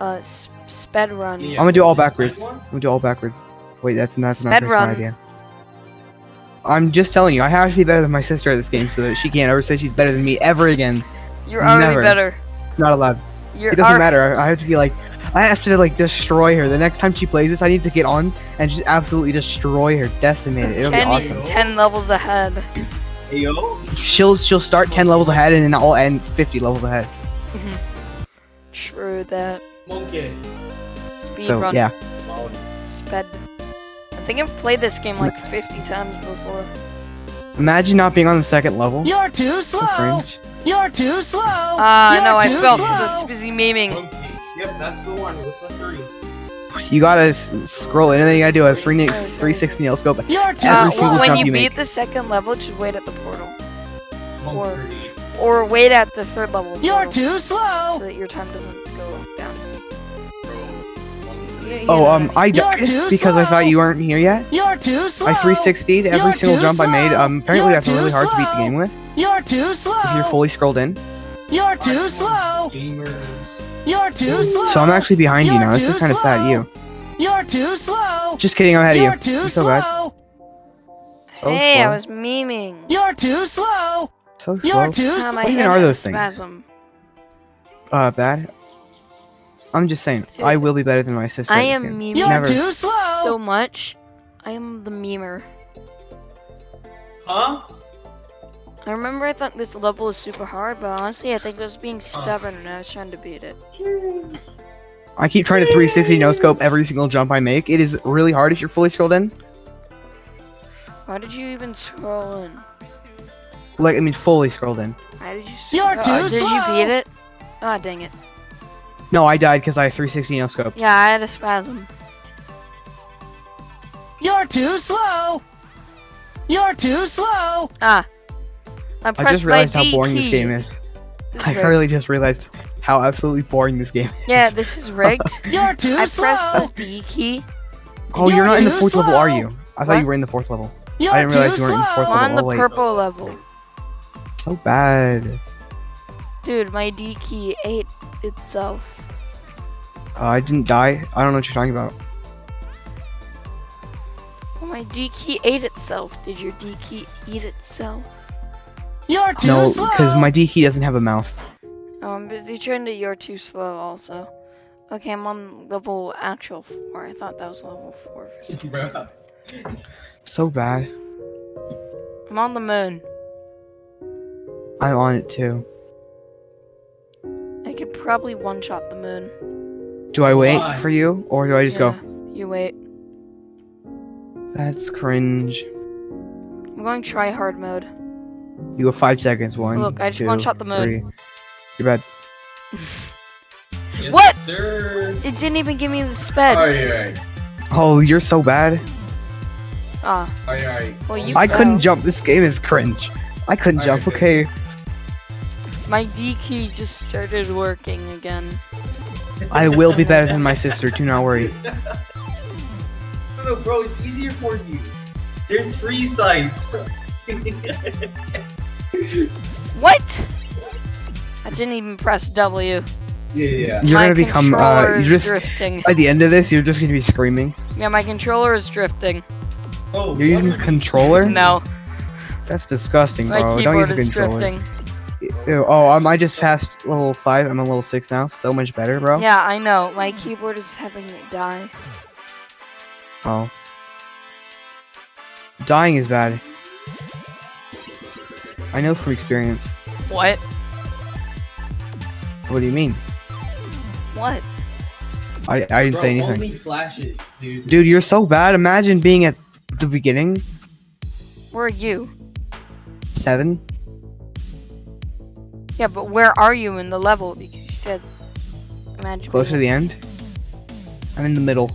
uh, s- sped run. Yeah. I'm gonna do all backwards. One? I'm gonna do all backwards. Wait, that's that's not a Sped very smart run. idea. I'm just telling you, I have to be better than my sister at this game so that she can't ever say she's better than me ever again. You're already Never. better. Not allowed. You're It doesn't matter. I I have to be like, I have to like destroy her. The next time she plays this, I need to get on and just absolutely destroy her, decimate it. It'll be 10, awesome. 10 levels ahead. Hey yo. She'll she'll start ten levels ahead and then I'll end fifty levels ahead. True that. Monkey. Speed So run. yeah, Wow. Sped. I think I've played this game like 50 times before. imagine not being on the second level. You're too slow. cringe. You're too slow. Ah, You're no, I too felt slow. just busy memeing. Monkey. Yep, that's the one. What's the three? You gotta s- scroll in and then you gotta do a 3 360 nail scope. You're too Every Uh, single when you you beat make. the second level, just wait at the portal. Or- Monkey. Or wait at the third level. You're portal too So that your time doesn't go down. Bro. Monkey. You- you know Oh, um. I You're died too because I thought you weren't here yet. You're too slow. I 360'd every You're single too jump I made. Um, apparently You're that's too really hard to beat the game with You're too slow. if you're fully scrolled in. You're too slow. Gamers. You're too slow. So I'm actually behind you You're now. This is kind of sad. You. You're too slow. Just kidding. I'm ahead of You're you. too You're so slow. bad. So hey, I was memeing. You're too slow. So You're too slow. my What even are those things? Spasm. Uh, bad. I'm just saying. I will be better than my sister. I am game. memeing You're Never. too slow. so much. I am the memer. Huh? I remember I thought this level was super hard, but honestly, I think I was being stubborn and I was trying to beat it. I keep trying to 360 no scope every single jump I make. It is really hard if you're fully scrolled in. Why did you even scroll in? Like, I mean, fully scrolled in. Why did you? You're scroll- too uh, Did you beat it? Ah, dang it. No, I died because I 360 no scope. Yeah, I had a spasm. You're too slow. You're too slow. Ah. I I pressed just realized how D boring this game is. This is I rigged. really just realized how absolutely boring this game is. Yeah, this is rigged. You're too I slow. pressed the D key. Oh, you're You're not in the too fourth level, are you? I thought you were in the fourth level. You're I didn't realize you weren't in slow. fourth I'm on the Oh, wait. purple level. So bad. Dude, my D key ate itself. Uh, I didn't die. I don't know what you're talking about. Oh, my D key ate itself. Did your D key eat itself? You're too no, slow. because my D key doesn't have a mouth. Oh, I'm busy trying to you're too slow also. Okay, I'm on level actual 4. I thought that was level 4 for some Bro. So bad. I'm on the moon. I'm on it too. I could probably one-shot the moon. Do I wait Why? for you, or do I just Yeah, You wait. That's cringe. I'm going try hard mode. You go five seconds. One, Look, I just two, one-shot the moon. three. You're bad. Yes, What? Sir. It didn't even give me the sped. Aye, aye. Oh, you're so bad. Ah, Aye, aye. well you I fell. couldn't jump. This game is cringe. I couldn't Alright, jump. okay. Okay. My D key just started working again. I will be better than my sister. Do not worry. No, no, bro, it's easier for you. There's three sides. What? I didn't even press W. yeah, yeah. You're my gonna become. Uh, you're just. drifting. By the end of this, you're just gonna be screaming. Yeah, my controller is drifting. Oh, You're using a what? controller. No, That's disgusting, my bro. Don't use a is controller. drifting. Ew, oh, um, I just passed level five. I'm on level six now. So much better, bro. Yeah, I know. My keyboard is having it die. Oh. Dying is bad. I know from experience. What? What do you mean? What? I, I didn't Bro, say anything. Only flashes, dude. Dude, you're so bad. Imagine being at the beginning. Where are you? Seven. Yeah, but where are you in the level? Because you said imagine. Closer to the end. I'm in the middle.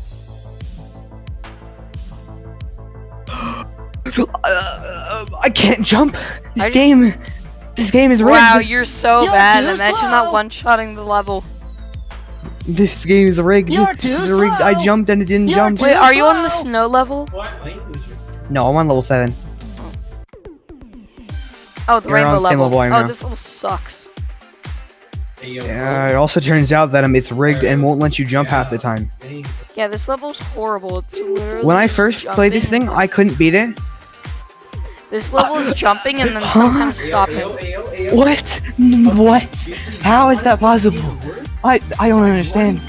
Uh, I can't jump. This Are game. This game is rigged. Wow, you're so You're bad. too Imagine slow. not one-shotting the level. This game is rigged. You're too It's rigged. I jumped and it didn't You're jump. too- Wait, are you on the snow level? No, I'm on level seven. Oh, the You're rainbow level. level oh, now. this level sucks. Uh, it also turns out that um, it's rigged and won't let you jump half the time. Yeah, this level's horrible. It's literally When I first played this thing. I couldn't beat it. This level is jumping and then sometimes stopping. What? What? How is that possible? I I don't understand.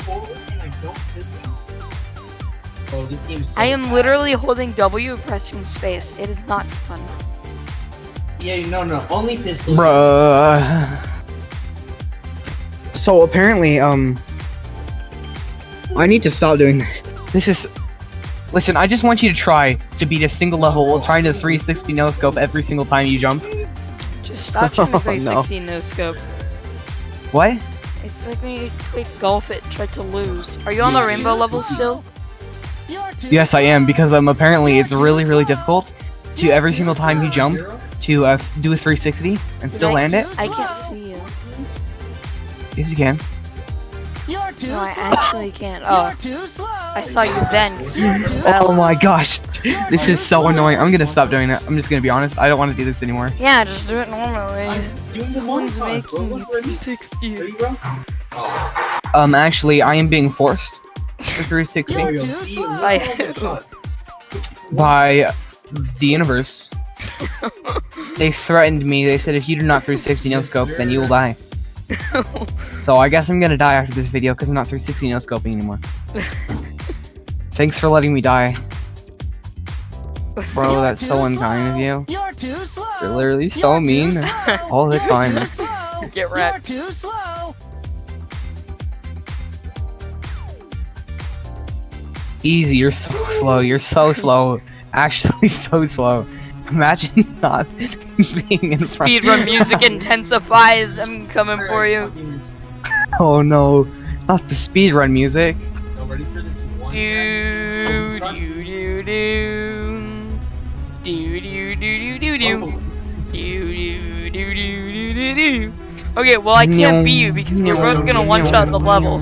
Oh, this game's so I am literally holding W pressing space. It is not fun. Yeah, no, no, only pistol. Bruh. So apparently, um, I need to stop doing this. This is. Listen, I just want you to try to beat a single level while trying to 360 no scope every single time you jump. Just stop trying to Oh, play no. scope. What? It's like when you played golf it tried to lose. Are you on the rainbow level still? Yes, I am slow. because um apparently it's really really difficult to every single time you jump Zero? To uh, do a 360 and still I- land it. I can't see you. Yes, you can. You're too No, I slow. actually can't. Oh, You're too slow. I saw you then. You're too Oh slow. my gosh, this is so annoying. I'm gonna stop doing it. I'm just gonna be honest. I don't want to do this anymore. Yeah, just do it normally. I'm doing the One's making Look where he's- 360. Ready. Oh, Um, actually, I am being forced for 360 You're too slow. By at all the who? shots. by the universe. They threatened me. They said if you do not 360 no scope, then you will die. So I guess I'm gonna die after this video because I'm not 360 no scoping anymore. Thanks for letting me die, bro. You're That's so too unkind of you. You're too slow. You're literally so You're too mean slow. all the You're time. Too slow. Get wrecked. You're too slow. Easy, you're so slow. You're so slow. Actually, so slow. Imagine not being in front. Speedrun music intensifies. I'm coming right, for you. Oh no, not the speedrun music. Ready for this one. Do do do do. Do do do do do oh. do. Do do do do do do. Okay, well I can't beat you because we're both gonna one shot the level.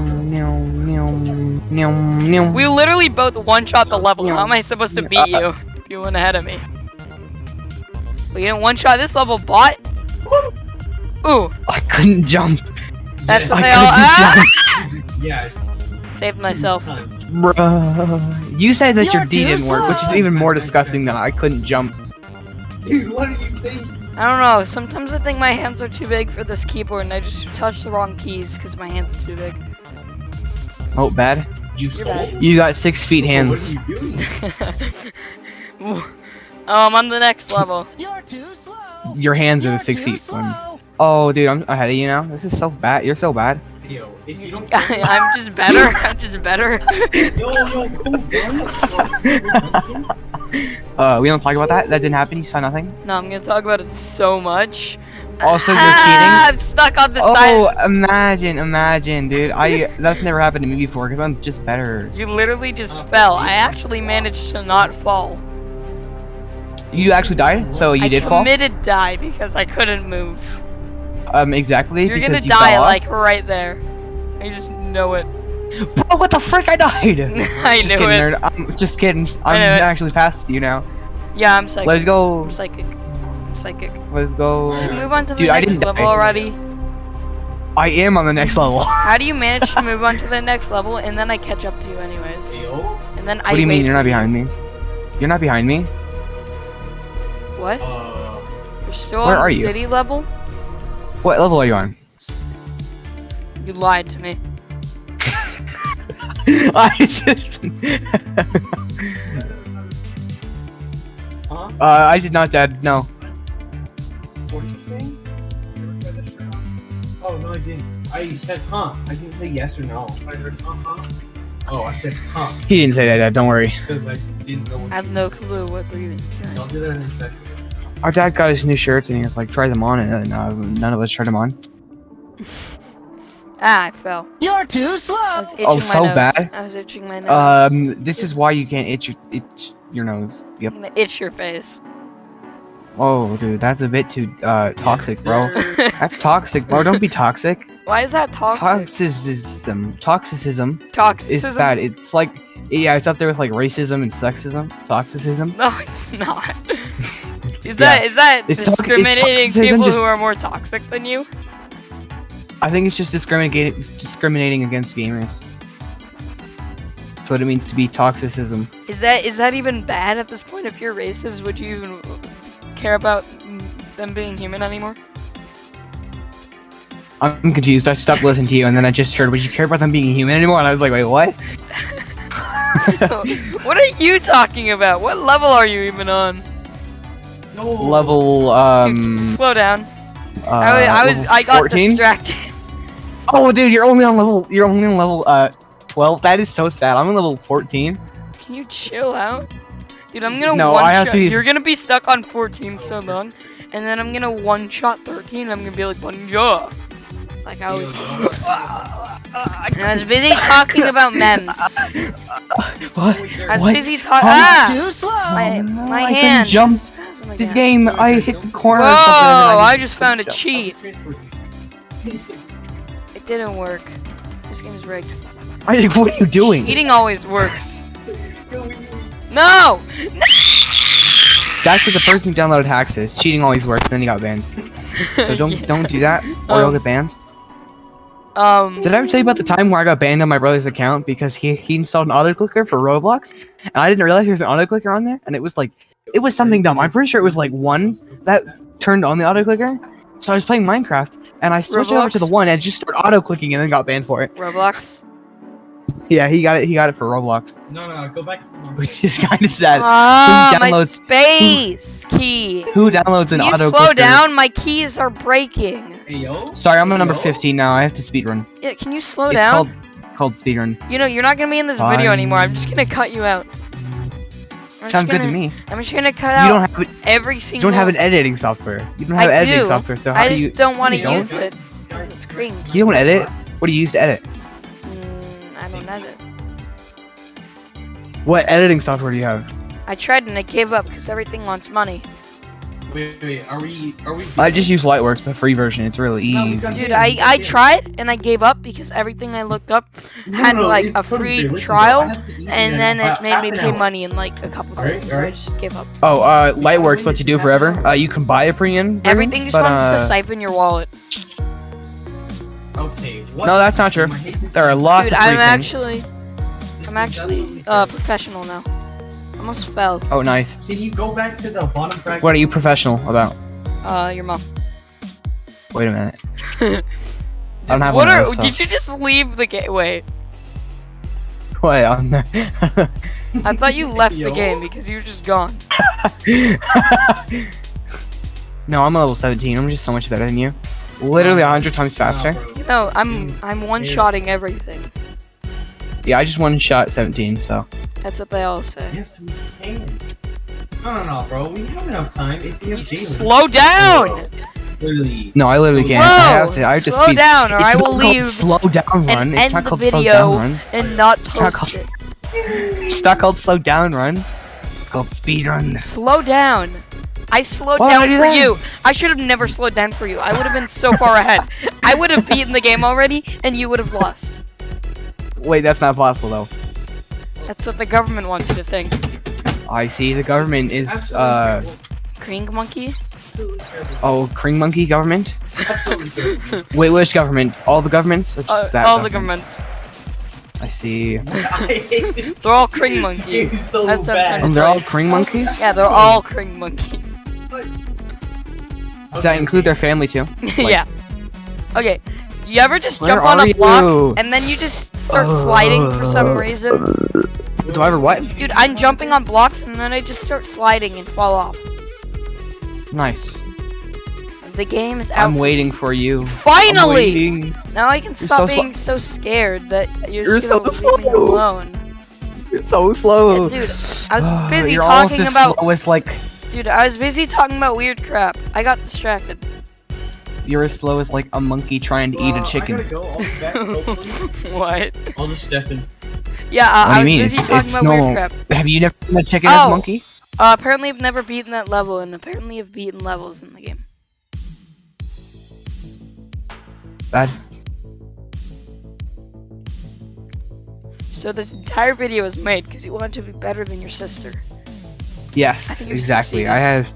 We literally both one shot the level. How am I supposed to beat you if you went ahead of me? Well, you didn't one shot this level, bot. Ooh, I couldn't jump. that's yeah, what I they all. Ah! Yeah, Saved myself. time. Bruh. You said that your You're D didn't work, which is even more disgusting than I couldn't jump. Dude, what are you saying? I don't know. Sometimes I think my hands are too big for this keyboard, and I just touch the wrong keys because my hands are too big. Oh, bad. You You're bad. you got six feet What hands. are you doing? um, on the next level. You're too slow. Your hands are You're the six too feet slow. ones. Oh, dude, I'm ahead of you now. This is so bad. You're so bad. Yo, if you don't. I'm just better. I'm just better. Yo, yo, cool. Uh, we don't talk about that. That didn't happen. You saw nothing. No, I'm gonna talk about it so much. Also, you're ah, cheating. I'm stuck on the Oh, side. imagine, imagine, dude. I that's never happened to me before because I'm just better. You literally just fell. I actually managed to not fall. You actually died, so you I did fall. I committed die because I couldn't move. Um, exactly. You're because gonna you die like right there. I just know it. Bro, what the frick? I died. I just knew kidding, it. nerd. I'm just kidding. I I'm knew it. actually past you now. Yeah, I'm psychic. Let's go. I'm psychic. I'm psychic. Let's go. Should we move on to the Dude, next didn't level die. already? I am on the next level. How do you manage to move on to the next level and then I catch up to you anyways? And then What I do you mean you're not behind me? You're not behind me. What? uh, You're still Where on are the you? city level? What level are you on? You lied to me. I just. huh? uh, I did not dead. No. What did you say? Oh, no, I didn't. I said, huh. I didn't say yes or no. I heard, uh huh. Oh, I said, huh. He didn't say that. Dad. Don't worry. Because I didn't know what I have no clue what we're even doing. I'll do that in a second. Our dad got his new shirts and he was like, try them on, and uh, none of us tried them on. Ah, I fell. You're too slow. I was itching Oh, my so nose. bad? I was itching my nose. Um, this is why you can't itch your itch your nose. Yep. I'm gonna itch your face. Oh, dude, that's a bit too uh toxic, Yes, bro. That's toxic, bro. Don't be toxic. Why is that toxic? Toxicism, toxicism Toxicism? is bad. It's like, yeah, it's up there with like racism and sexism. Toxicism. No, it's not. Is that is that It's discriminating people just- who are more toxic than you? I think it's just discriminating discriminating against gamers. That's what it means to be toxicism. Is that is that even bad at this point? If you're racist, would you even care about them being human anymore? I'm confused. I stopped listening to you, and then I just heard, "Would you care about them being human anymore?" And I was like, "Wait, what?" what are you talking about? What level are you even on? No. Level um. Slow down. Uh, I was, I, was I got 14? distracted. Oh, dude, you're only on level. You're only on level uh 12. That is so sad. I'm on level 14. Can you chill out? Dude, I'm gonna No, one I have shot. to- You're gonna be stuck on 14 so long, and then I'm gonna one shot 13. I'm gonna be like one jaw, like I was. I was busy talking about memes. What? I was What? busy talking. Huh? Ah, Too slow. my Oh, no, my I couldn't hand. jump. Is This again. game, I hit the corner. Whoa! or something, and then I just found a cheat. It didn't work. This game is rigged. I was like, what are you doing? Eating always works. No! That's what the person who downloaded hacks is. Cheating always works, then he got banned. So don't Yeah. don't do that, or you'll Um, get banned. Um. Did I ever tell you about the time where I got banned on my brother's account because he he installed an auto clicker for Roblox, and I didn't realize there was an auto clicker on there, and it was like, it was something dumb. I'm pretty sure it was like one that turned on the autoclicker. So I was playing Minecraft, and I switched it over to the one and just started auto clicking, and then got banned for it. Roblox. Yeah, he got it. He got it for Roblox, No, no, go back to the one. which is kind of sad. Ah, my downloads- space key. Who downloads an Can you auto? slow down? My keys are breaking. Hey, yo. Sorry, I'm on number Yo. 15 now. I have to speedrun. Yeah, can you slow It's down? called called speedrun. You know, you're not gonna be in this video anymore. I'm just gonna cut you out. I'm Sounds good to me. I'm just gonna cut You out don't have every You don't have an editing software. You don't have I editing do. software, so how I do you? I just don't want to don't? use it. It's green. You don't edit. What do you use to edit? Mm, I don't edit. What editing software do you have? I tried and I gave up because everything wants money. Wait, wait, are we, are we? I just use Lightworks, the free version. It's really easy. Dude, I, I tried and I gave up because everything I looked up had, like, a free fair. Trial, bro, I have to eat and then it made me pay money in like a couple Alright, days, so I just gave up. Oh, uh, Lightworks lets you do forever. Uh, you can buy a premium. version, Everything just but, wants to uh, siphon your wallet. Okay, what? No, that's not true. I hate this There are game. lots Dude, of free I'm things. actually, I'm actually absolutely uh professional now. Almost fell. Oh, nice. Can you go back to the bottom fragment? What are you professional about? Uh, your mom. Wait a minute. I don't have what one are? of those, so- Did you just leave the gateway? What on there? I thought you left the game because you were just gone. no, I'm a level 17. I'm just so much better than you. Literally a hundred times faster. Nah. No, I'm I'm one shotting everything. Yeah, I just one shot 17. So That's what they all say. Yes, we can. No, no, no, bro. We have enough time. If you have You Jalen. slow down! Literally. no, I literally can't. I Whoa! have to. I have to slow speed. down, or It's I not will called leave Slow down run. and It's end not the called slow video down run. and not not post called- it. It's not called slow down run. It's called speed run. Slow down. I slowed Why would I down do for that? you. I should have never slowed down for you. I would have been so far ahead. I would have beaten the game already, and you would have lost. Wait, that's not possible though. That's what the government wants you to think. I see. The government is uh Green monkey? Oh Kring Monkey government. Wait, which government? All the governments? Or just Uh, that all the governments. I see. I hate this. They're all game. Kring This monkey. game is so That's bad. trying And they're all you. Kring monkeys. Yeah, they're all Kring monkeys. Does that include their family too? yeah. Okay. You ever just Where jump on a block you? and then you just start sliding for some uh, reason? Do I ever what? Dude, I'm jumping on blocks and then I just start sliding and fall off. Nice. The game is out. I'm waiting for you. Finally! Now I can so stop slow. being so scared that you're, You're just gonna so leave me alone. You're so slow. Yeah, dude, I was busy You're talking almost about. slowest, like Dude, I was busy talking about weird crap. I got distracted. You're as slow as like a monkey trying to eat Uh, a chicken. I gotta go. I'll back. what? I'll just step in. Yeah, uh, What do I you was mean? busy It's- talking it's about normal. weird crap. Have you never seen a chicken as Oh. a monkey? Uh, apparently I've never beaten that level, and apparently I've beaten levels in the game. Bad. So this entire video was made because you wanted to be better than your sister. Yes, think you've exactly. succeeded. I have.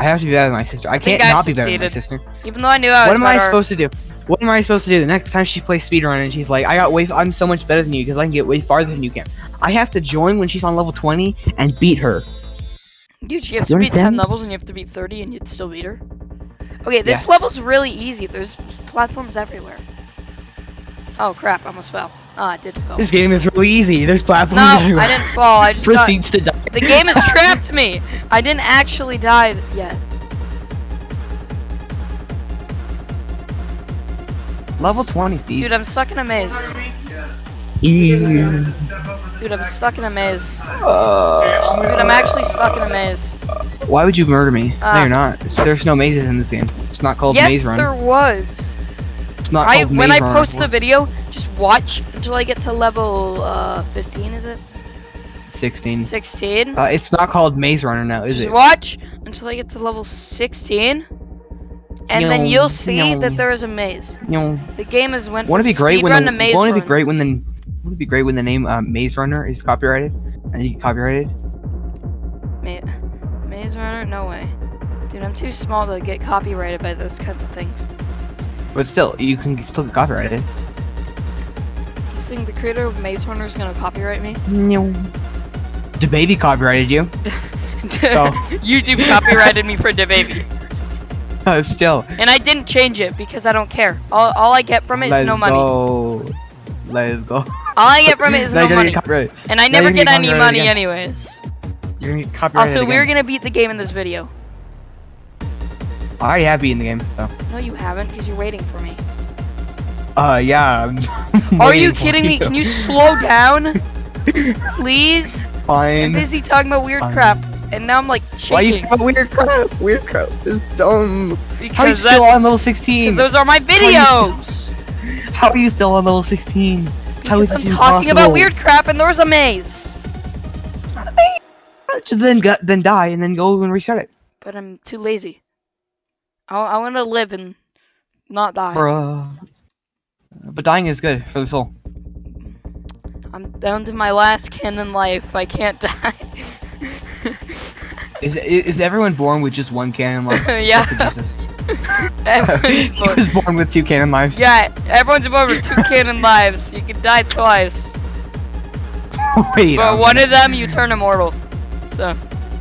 To be- I have to be better than my sister. I think can't I've not be better than my sister. Even though I knew I was What am I supposed to do? What am I supposed to do? The next time she plays speedrun and she's like, I got way, I'm so much better than you because I can get way farther than you can. I have to join when she's on level 20 and beat her. Dude, she has You to beat 10 levels and you have to beat 30 and you'd still beat her. Okay, this Yes. level's really easy. There's platforms everywhere. Oh crap, I almost fell. Ah, I did fall. This game is really easy. There's platforms No, everywhere. I didn't fall. I just got... Proceeds to die. The game has trapped me. I didn't actually die yet. Level 20, Steve. Dude, I'm stuck in a maze. Dude, I'm stuck in a maze. Uh, Dude, I'm actually stuck in a maze. Why would you murder me? Ah. no, you're not. There's no mazes in this game. It's not called yes, Maze Run. Yes, there was. It's not I called when Maze I Run. post the video, just watch until I get to level uh 15. Is it 16. 16? Uh, it's not called Maze Runner now, is Just it? watch until I get to level 16, and then you'll see that there is a maze. You know, The game is went wouldn't from be great when the, to maze wouldn't it be great when the wouldn't it be great when the name uh, Maze Runner is copyrighted and you get copyrighted? Ma- maze runner? No way. Dude, I'm too small to get copyrighted by those kinds of things. But still, you can still get copyrighted. You think the creator of Maze Runner is gonna copyright me? No. The baby copyrighted you. YouTube copyrighted me for DaBaby. Uh, still. And I didn't change it because I don't care. All, all I get from it is Let's no money. go. Let's go. All I get from it is no money. And I now never get any money copyrighted anyways. You're gonna get copyrighted Also, we're gonna beat the game in this video. I already have beaten the game, so. No, you haven't, because you're waiting for me. Uh, yeah. Are you kidding me? Can you slow down? Please? I'm busy talking about weird Fine. crap. And now I'm like shaking. Why you got weird crap? Weird crap is dumb. How are you Because still on level 16? those are my videos. How are you still on level 16? How is Because this I'm talking about weird crap and there's a maze. Just then, go, then die and then go and restart it. But I'm too lazy. I, I want to live and not die. Bruh. But dying is good for the soul. I'm down to my last canon life. I can't die. Is is everyone born with just one cannon life? yeah. Everyone's born- was born with two cannon lives. yeah, everyone's born with two canon lives. You can die twice. Wait. But one of them, you turn immortal. So,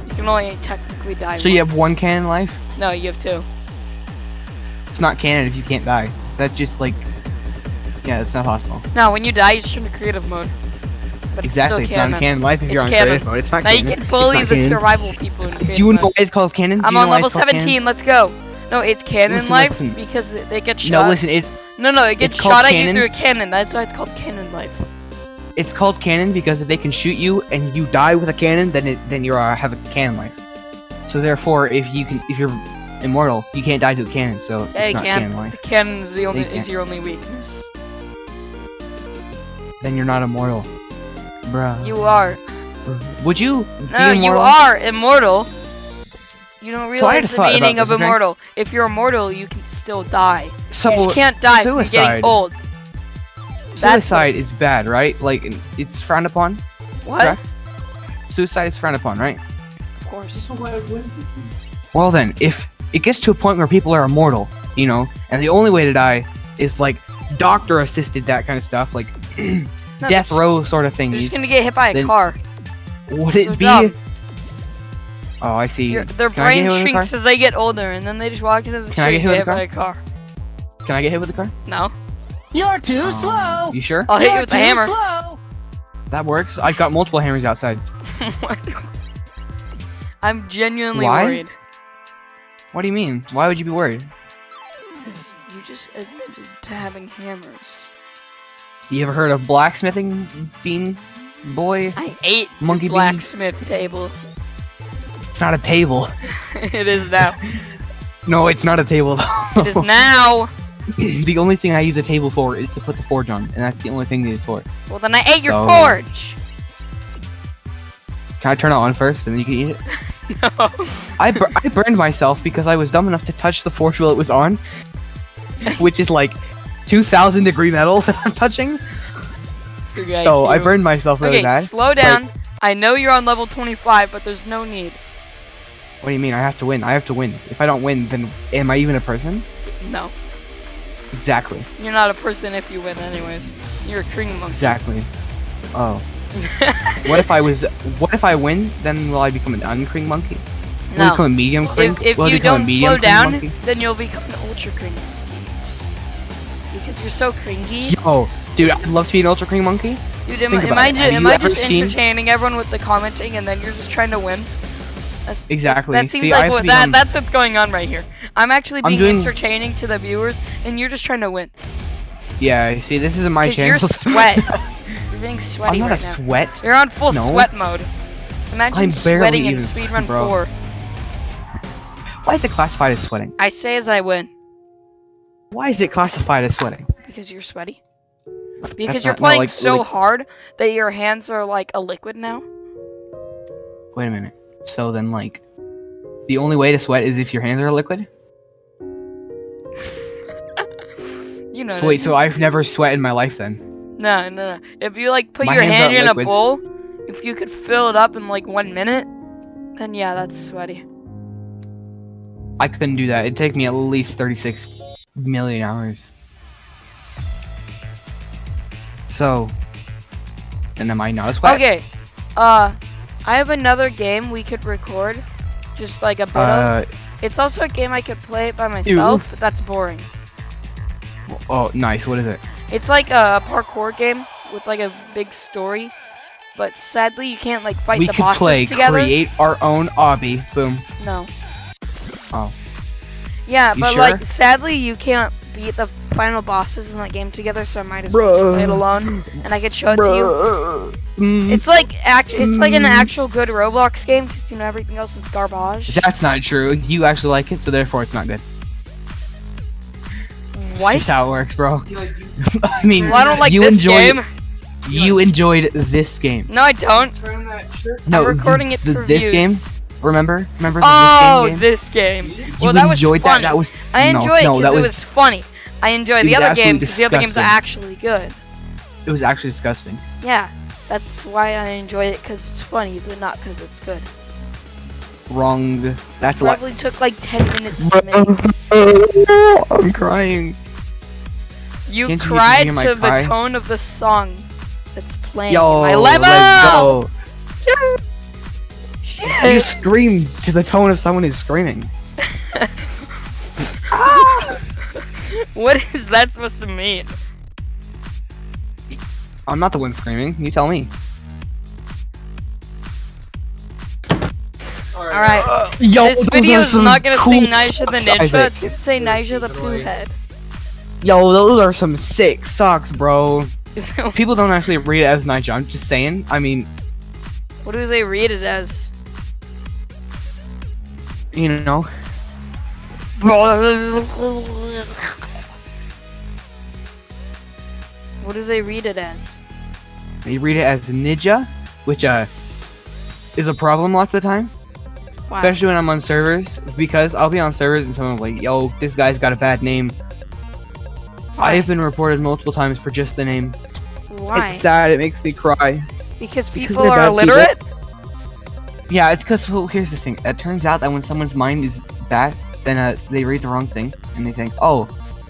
you can only technically die So you have one cannon life? No, you have two. It's not canon if you can't die. That just like. Yeah, it's not possible. No, when you die, you just turn to creative mode. But exactly, it's it's still not canon. canon life if It's you're on canon. creative mode. It's not Now you can bully the canon. survival people in creative Do you know why it's called canon? I'm on level it's called canon? 17. Let's go. No, it's canon Listen, life listen. because they get shot. No, listen. It No, no, it gets shot at you through a cannon. That's why it's called canon life. it's called canon because if they can shoot you and you die with a cannon, then it then you are uh, have a cannon life. So therefore, if you can, if you're immortal, you can't die to a cannon. So Yeah, it's not can. canon The cannon is the only is your only weakness. Then you're not immortal, bruh. You are. Would you? be No, you are immortal. You don't So I had realize a the meaning of this, okay? immortal. If you're immortal, you can still die. So you just can't die from suicide. getting old. That's suicide is bad, right? Like it's frowned upon. What? Correct. Suicide is frowned upon, right? Of course. Well then, if it gets to a point where people are immortal, you know, and the only way to die is like doctor assisted that kind of stuff, like No, death row sort of They're thing. just gonna get hit by a then- car. Would so it be? dumb. Oh, I see. Your, their Can brain hit with a shrinks car? as they get older, and then they just walk into the Can I street get and hit get with hit by a car. Can I get hit with a car? No. You're too Oh, slow. You sure? I'll hit you with a hammer. slow. That works. I've got multiple hammers outside. I'm genuinely Why? worried. What do you mean? Why would you be worried? 'Cause you just admitted to having hammers. You ever heard of blacksmithing, bean boy? I ate Monkey the beans. blacksmith table. It's not a table. it is now. No, it's not a table. It is now. the only thing I use a table for is to put the forge on, and that's the only thing that it's for. Well, then I ate your So- forge. Can I turn it on first, and then you can eat it? No. I, bur- I burned myself because I was dumb enough to touch the forge while it was on, which is like 2,000 degree metal that I'm touching. So I burned myself really Okay, bad. slow down. I know you're on level 25, but there's no need. What do you mean? I have to win. I have to win. If I don't win, then am I even a person? No. Exactly. You're not a person if you win, anyways. You're a cream monkey. Exactly. Oh. What if I was? What if I win? Then will I become an uncring monkey? Will I no. become a medium cring? If, if you don't slow down, monkey? then you'll become an ultra cring you're so cringy. Yo, dude, I'd love to be an ultra cring monkey. Dude, am, am I, it. ju- Have am I just seen- entertaining everyone with the commenting and then you're just trying to win? That's, Exactly. That seems See, like what, that, that's what's going on right here. I'm actually I'm being doing- entertaining to the viewers, and you're just trying to win. Yeah, see, this isn't my channel. you're sweat. You're being sweaty I'm not right a now. sweat. You're on full No. sweat mode. Imagine I'm sweating in speedrun 4. Why is it classified as sweating? I say as I win. Why is it classified as sweating? Because you're sweaty. Because not- you're no, playing like- so like- hard that your hands are like a liquid now. Wait a minute. So then, like, the only way to sweat is if your hands are liquid. you know. So wait, so I've never sweat in my life then. No, no, no. If you like put My your hand in liquids. a bowl, if you could fill it up in like one minute, then yeah, that's sweaty. I couldn't do that. It'd take me at least 36 million hours. So, then am I not as sweat? Okay, uh, I have another game we could record, just like a bit. Uh, It's also a game I could play it by myself, but that's boring. oh, nice. What is it? It's like a parkour game with like a big story, but sadly you can't like fight we the could bosses play, together. create our own obby. Boom. No. Oh. Yeah, You but sure? like sadly you can't beat the final bosses in that game together, so I might as well play it alone, and I could show it to you. Mm, It's like act. It's like an Mm. actual good Roblox game because you know everything else is garbage. that's not true. You actually like it, so therefore it's not good. What? Just how it works, bro. I mean, Well, I don't like you this enjoyed, game. You enjoyed this game. No, I don't. Turn that shirt. No, I'm recording th- it th- for this views. game. Remember? Remember the Oh, this game? Oh, this game. You Well, that was enjoyed funny. that. That was I no, enjoyed no, it that because it was was funny. I enjoyed the other game because the other games are actually good. it was actually disgusting. Yeah, that's why I enjoyed it because it's funny, but not because it's good. Wrong. That's a lot. Probably took like 10 minutes to make. I'm crying. You Can't cried my to cry? the tone of the song that's playing Yo, in my level. Let's You screamed to the tone of someone who's screaming. Ah! what is that supposed to mean? I'm not the one screaming. You tell me. All Alright, Yo, this video is not gonna say Nisha the Ninja, it's gonna say Nisha the Pooh Head. Yo, those are some sick socks, bro. People don't actually read it as Nigel. I'm just saying. I mean, what do they read it as? You know. What do they read it as? They read it as Ninja, which uh is a problem lots of the time, Why? especially when I'm on servers. Because I'll be on servers and someone's like, "Yo, this guy's got a bad name." Why? I've been reported multiple times for just the name. Why? It's sad. It makes me cry. Because because people they're illiterate. people. Yeah, it's because well, here's the thing. It turns out that when someone's mind is bad, then uh, they read the wrong thing and they think, "Oh,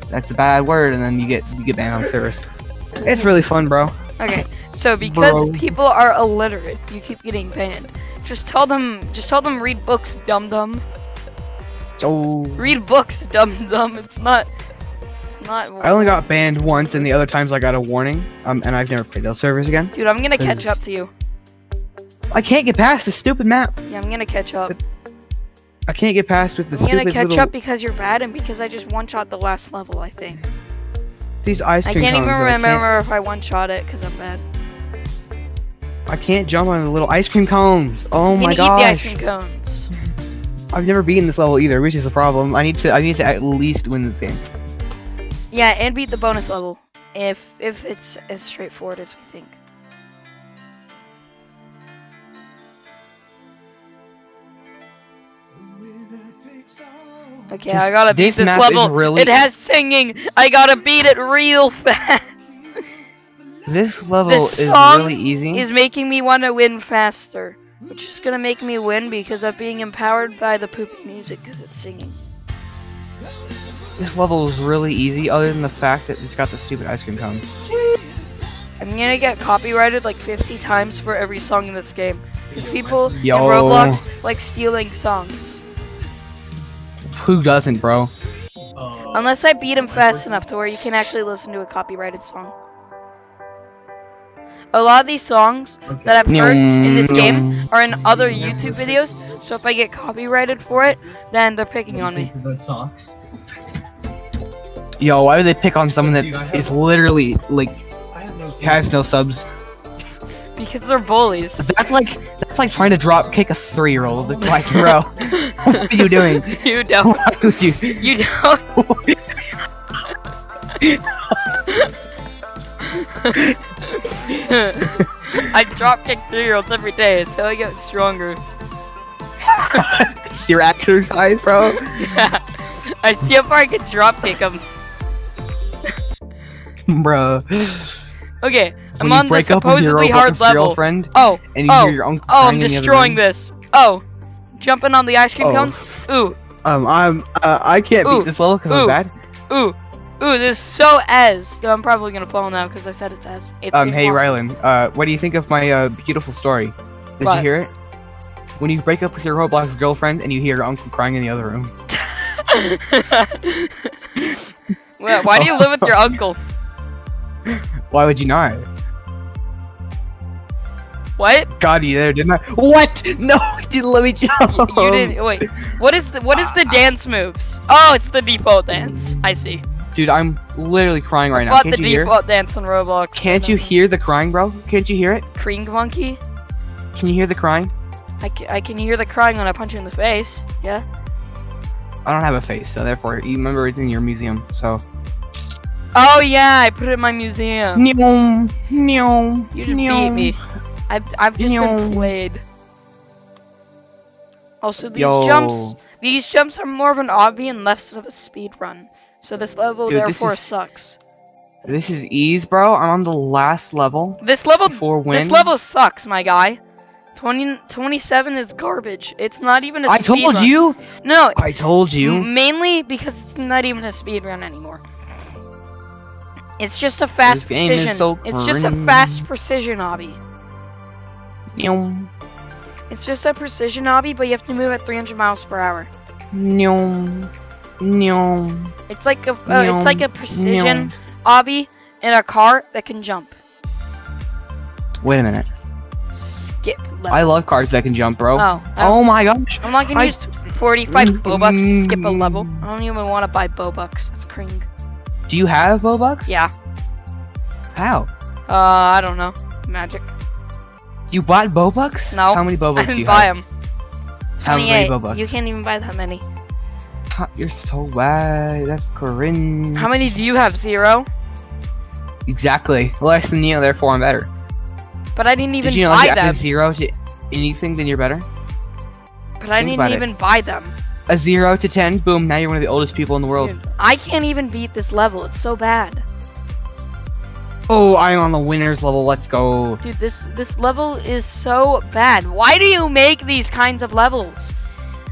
that's a bad word," and then you get you get banned on servers. It's really fun, bro. Okay, so because Bro. people are illiterate, you keep getting banned. Just tell them, just tell them read books, dum dum. So Read books, dum dum. It's not, it's not. I only got banned once, and the other times I got a warning. Um, and I've never played those servers again. Dude, I'm gonna catch up to you. I can't get past this stupid map. Yeah, I'm gonna catch up. I can't get past with the I'm gonna catch little up because you're bad and because I just one shot the last level. I think. these ice I cream can't even cones that I can't- even remember if I one shot it because I'm bad. I can't jump on the little ice cream cones. Oh I'm my gonna eat the ice cream cones. I've never beaten this level either, which is a problem. I need to. I need to at least win this game. Yeah, and beat the bonus level if if it's as straightforward as we think. Okay, This- I gotta beat this this level. really- It has singing. I gotta beat it real fast. This level This is song really easy. Is making me want to win faster, which is gonna make me win because of being empowered by the poopy music because it's singing. This level is really easy, other than the fact that it's got the stupid ice cream cones. I'm gonna get copyrighted like 50 times for every song in this game. 'Cause people Yo. in Roblox like stealing songs. Who doesn't, bro? Uh, Unless I beat him fast enough to where you can actually listen to a copyrighted song. A lot of these songs okay. that I've heard in this game are in other YouTube videos, so if I get copyrighted for it, then they're picking on me. The socks. Yo, why would they pick on someone that Dude, I have is a- literally like I have no. has no subs? Because they're bullies. That's like that's like trying to drop kick a three year old. It's like, bro, what are you doing? you don't. Why would you? You don't. I drop kick three year olds every day. It's how I get stronger. it's your exercise, bro. I see how far I can drop kick them. bro. Okay, I'm on the break up with your supposedly hard level. girlfriend Oh, and you oh, hear your uncle oh, I'm crying in the other destroying this. Oh, jumping on the ice cream Oh. cones. Ooh, Um, I'm uh, I can't Ooh, beat this level because. I'm bad. ooh, ooh. This is so as. So I'm probably gonna fall now because I said it's as. It's Um, hey. Rylan, uh, what do you think of my uh beautiful story? Did What? you hear it? When you break up with your Roblox girlfriend and you hear your uncle crying in the other room. well, why do you live with your uncle? Why would you not? What? Got you there, didn't I? What? No, didn't let me jump. You didn't. Wait. What is the What is the ah, ah. dance moves? Oh, it's the default dance. I see. Dude, I'm literally crying right now. What Can't the you hear? default dance on Roblox? Can't you hear the crying, bro? Can't you hear it? Cream monkey? Can you hear the crying? I, ca- I can hear the crying when I punch you in the face. Yeah. I don't have a face, so therefore you remember it's in your museum. So. Oh yeah, I put it in my museum. Nyom, nyom, You just beat me. I've I've just been played. Also, these Yo. jumps these jumps are more of an obby and less of a speed run. So this level Dude, this therefore is- sucks. This is ease, bro. I'm on the last level This level before win. this level sucks, my guy. 20, 27 is garbage. It's not even a I speed told run. you. No, I told you. Mainly because it's not even a speed run anymore. It's just a fast This game is precision. so it's just a fast precision obby. It's just a precision obby, but you have to move at 300 miles per hour. nyom, nyom, It's like a uh, it's like a precision nyom. obby in a car that can jump. Wait a minute. Skip level. I love cars that can jump, bro. oh, Oh my gosh. I'm not gonna I- use 45 Bobucks to skip a level. I don't even want to buy Bobucks. That's cring. Do you have Bobucks? Yeah. How? Uh, I don't know. Magic. You bought Bobucks? No, How many I Bobucks do didn't you buy have? them. How many 28. Bobucks? You can't even buy that many. You're so bad. That's cringe. How many do you have? Zero. Exactly. Less than you, therefore I'm better. But I didn't even Did you know buy them. zero to anything, then you're better? But I think didn't about it. even buy them. A zero to ten, boom, now you're one of the oldest people in the world. Dude, I can't even beat this level. It's so bad. Oh, I'm on the winner's level, let's go. Dude, this this level is so bad. Why do you make these kinds of levels?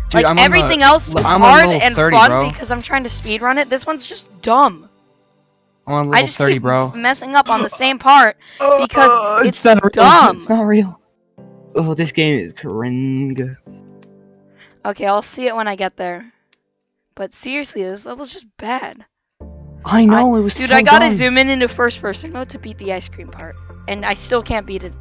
Dude, like I'm on the- everything else was I'm hard and 30, fun bro. because I'm trying to speedrun it. This one's just dumb. I'm on I level just 30, keep bro. messing up on the same part. Oh, because it's not real. dumb. It's not real. Oh, this game is cringe. Okay, I'll see it when I get there. But seriously, this level's just bad. I know, it was Dude, so I gotta dumb. zoom in into first person mode to beat the ice cream part. And I still can't beat it.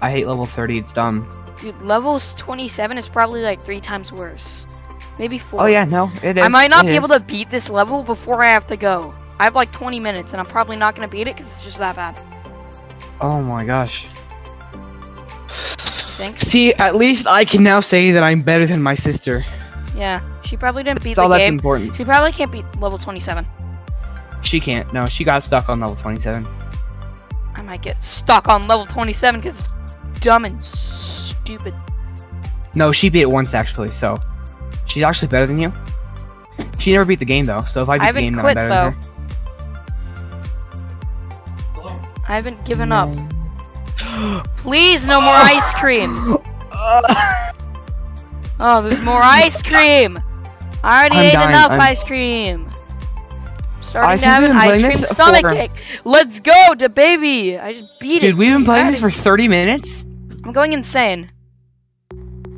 I hate level 30, it's dumb. Dude, levels 27 is probably like three times worse. Maybe four. Oh yeah, no, it is. I might not it be is. able to beat this level before I have to go. I have like 20 minutes and I'm probably not gonna beat it because it's just that bad. Oh my gosh. Thanks. See, at least I can now say that I'm better than my sister. Yeah, she probably didn't beat That's all the that's game. important. She probably can't beat level 27. She can't. No, she got stuck on level 27. I might get stuck on level 27 because it's dumb and stupid. No, she beat it once actually, so she's actually better than you. She never beat the game though, so if I beat I the game, then I'm quit better though. than her. I haven't given up. Please, no more ice cream. Oh, there's more ice cream. I already I'm ate dying, enough I'm- ice cream. I Starting to have an ice cream this stomach for- ache. Let's go to baby. I just beat it. Dude, we've been playing this for 30 minutes. I'm going insane.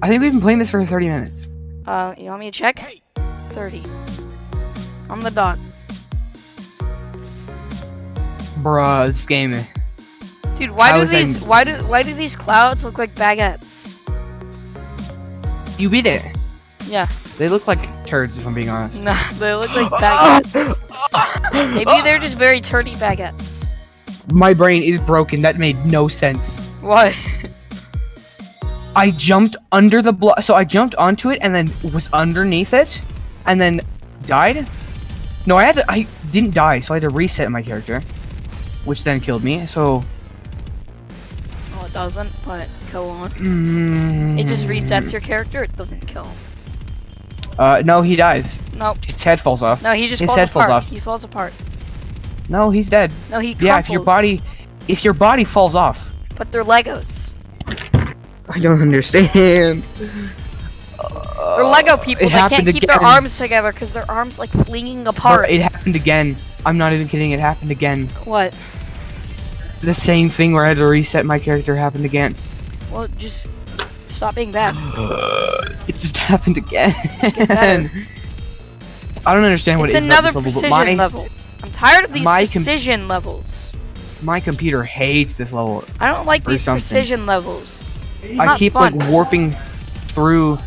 I think we've been playing this for 30 minutes. Uh, you want me to check? 30. On the dot. Bruh, this game. Dude, why How do is that- these why do why do these clouds look like baguettes? You beat it. Yeah. They look like turds, if I'm being honest. Nah, they look like baguettes. Maybe they're just very turdy baguettes. My brain is broken. That made no sense. What? I jumped under the block. So I jumped onto it and then was underneath it, and then died. No, I had to. I didn't die, so I had to reset my character, which then killed me. So doesn't, but go on. mm, It just resets your character, it doesn't kill him. Uh, no, he dies. Nope. His head falls off. No, he just His falls head falls apart. off. He falls apart. No, he's dead. No, he Yeah, if your body, if your body falls off. But they're Legos. I don't understand. They're Lego people. it They can't happened keep their arms together because their arms like flinging Bruh, apart. It happened again. I'm not even kidding. It happened again. What? The same thing where I had to reset my character happened again. Well, just stop being bad. It just happened again. I don't understand what it's it is about another this level, precision but my, level. I'm tired of these my precision levels. my computer hates this level. I don't like these something. precision levels. I keep fun. like warping through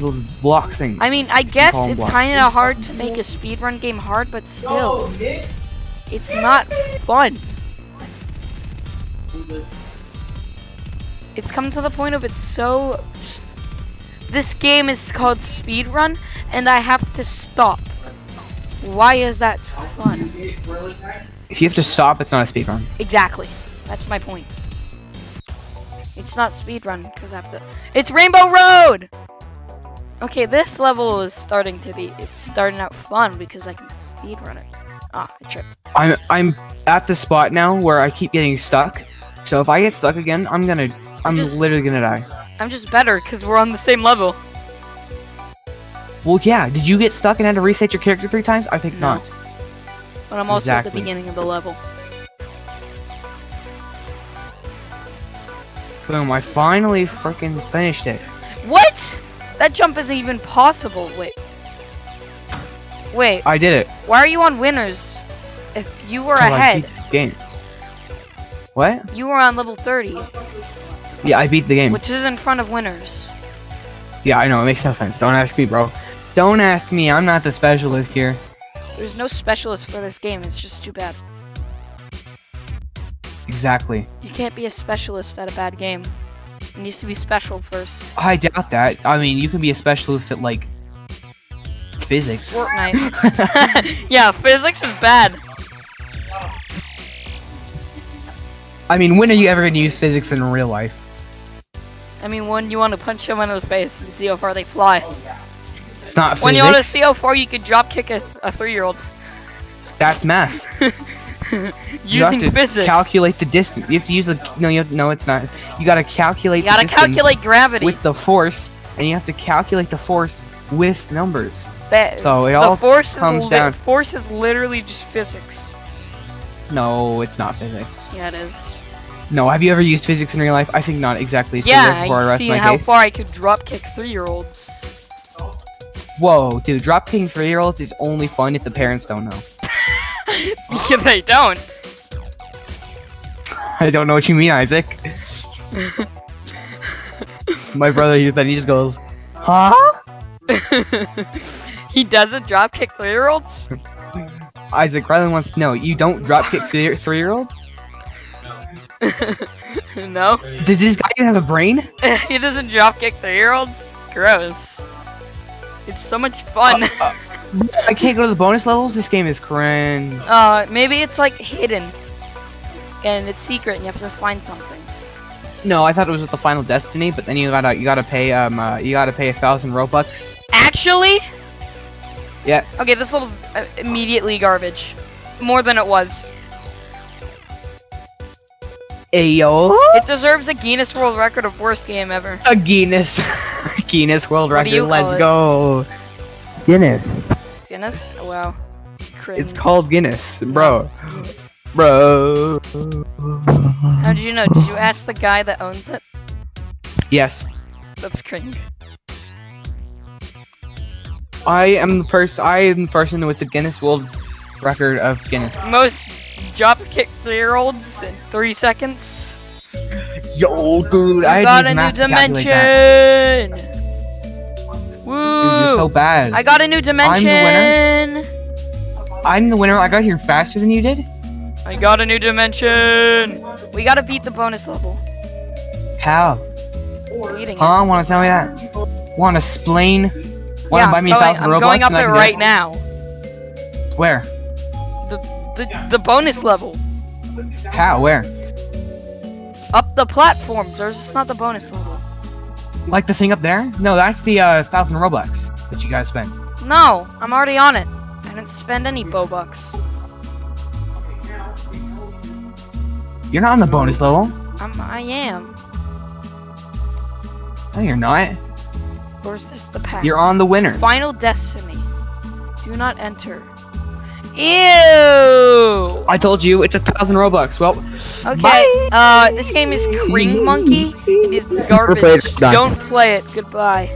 those block things. I mean, I guess it's kind of hard to make a speedrun game hard, but still, it's not fun. It's come to the point of it's so. This game is called speedrun, and I have to stop. Why is that fun? if you have to stop, it's not a speedrun. Exactly. That's my point. It's not speedrun because I have to. It's Rainbow Road. Okay, this level is starting to be. It's starting out fun because I can speedrun it. Ah, I tripped. I'm I'm at the spot now where I keep getting stuck. So if I get stuck again, I'm gonna I'm Just- literally gonna die. I'm just better because we're on the same level. Well, yeah. Did you get stuck and had to reset your character three times? I think No. not. But I'm also at the beginning of the level. Boom! I finally freaking finished it. What? That jump isn't even possible. Wait. Wait. I did it. Why are you on winners? If you were ahead, game. What? you were on level 30, Yeah, I beat the game. which is in front of winners. Yeah, I know. It makes no sense. Don't ask me, bro. Don't ask me. I'm not the specialist here. There's no specialist for this game. It's just too bad. Exactly. You can't be a specialist at a bad game. It needs to be special first. I doubt that. I mean, you can be a specialist at like physics. Fortnite. yeah, physics is bad. I mean, when are you ever gonna use physics in real life? I mean, when you want to punch someone in the face and see how far they fly. Oh, it's not physics. When you want to physics. see how far you could drop kick a, a three-year-old That's math. Using you using have to physics. calculate the distance. You have to use the no. You have, no, it's not. You gotta calculate. You gotta calculate gravity. with the force, and you have to calculate the force with numbers. that, So it the all force comes is down- Force is literally just physics. No, it's not physics. Yeah, it is. No, have you ever used physics in real life? I think not exactly. So yeah, I've seen how case. far I could drop kick three-year-olds. Whoa, dude, drop kicking three year olds is only fun if the parents don't know. yeah, they don't. I don't know what you mean, Isaac. my brother hears that he just goes, huh? he doesn't drop kick three-year-olds. Isaac Rylan wants to know, you don't drop kick three year olds? no, Does this guy even have a brain? he doesn't drop kick three-year-olds. Gross. It's so much fun. Uh, I can't go to the bonus levels? This game is cringe. Uh, maybe it's like hidden, and it's secret, and you have to find something. No, I thought it was with the Final Destiny, but then you gotta you gotta pay um uh, you gotta pay a thousand robux. Actually? Yeah. Okay, this level's uh, immediately garbage. More than it was. Ayo, It deserves a Guinness World Record of worst game ever. a Guinness, Guinness World What Record. Let's it? go. Guinness. Guinness? Oh, wow. Cringe. It's called Guinness, bro. Bro. How did you know? Did you ask the guy that owns it? Yes. That's cringe. I am the person. I am the person with the Guinness World Record of Guinness. Most drop kick three year olds in three seconds. Yo, dude, I got a new use math to calculate that. dimension! Woo! Dude, you're so bad. I got a new dimension! I'm the winner. I'm the winner. I got here faster than you did. I got a new dimension! We gotta beat the bonus level. How? Beating it. Huh? Want to tell me that? Want to splain? Want to yeah, buy I'm me a thousand I'm Robux? going up it right now. Where? The, the bonus level. How? Where? Up the platforms. There's just not the bonus level. Like the thing up there? No, that's the uh, thousand Robux that you guys spent. No, I'm already on it. I didn't spend any Bobucks. You're not on the bonus level. I'm, I am. No, you're not. Or is this the pack? You're on the winner. Final Destiny. Do not enter. Ew! I told you it's a thousand Robux. Well, Okay, uh, this game is Kring Monkey. It is garbage. Don't play it. Goodbye.